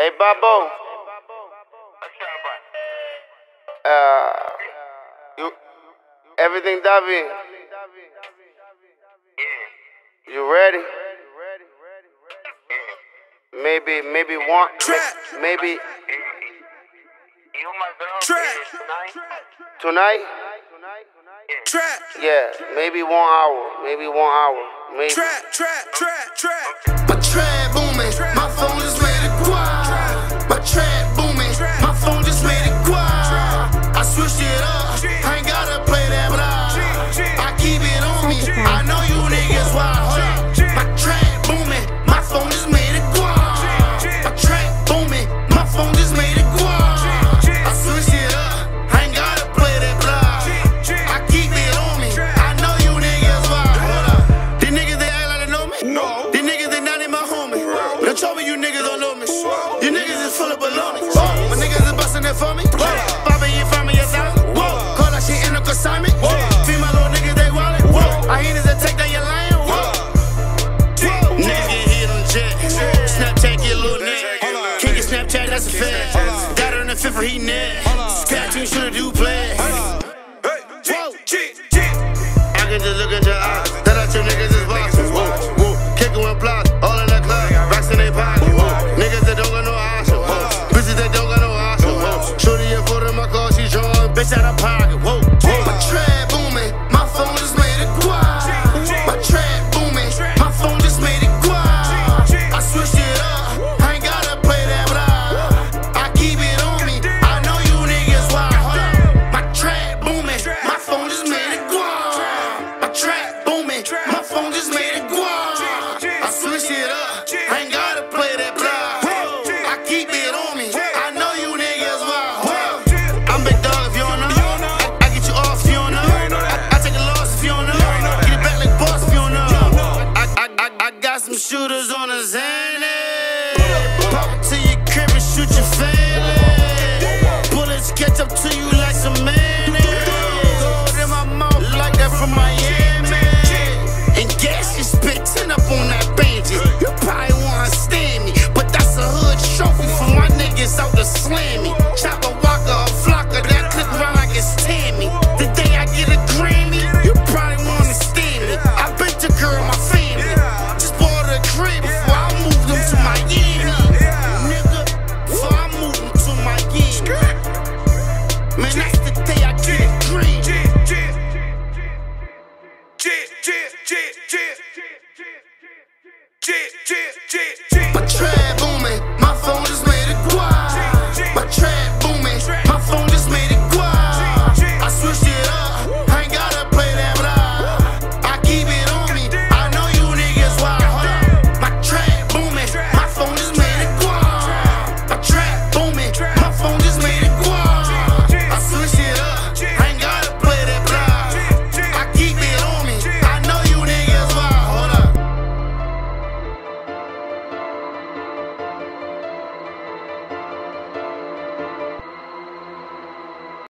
Hey, Babo. Uh, you, everything Davi. You ready? Maybe, maybe one, Trap. maybe Trap, tonight. trap, Yeah, maybe one hour, maybe one hour, maybe. trap, trap, trap, trap. You niggas is full of baloney. My niggas is busting it for me. Bobby, you find me a thousand. Whoa. Call that shit in a consignment. Female little niggas they wallet. Whoa. I ain't to take down your line. Whoa. Niggas get hit on jet. Snapchat get a little net. King of Snapchat, that's a fact. Got her in the fifth for he net. Scat team shoulda do play. Bitch out of pocket. Whoa. whoa. My trap booming. My phone just made it quiet. My trap booming. My phone just made it quiet. I switched it up. I ain't gotta play that blah. I keep it on me. I know you niggas wild. Hold up. My trap booming. My phone just made it quiet. My trap booming. My phone just made it quiet. To your crib and shoot your family. Bullets catch up to you like some man.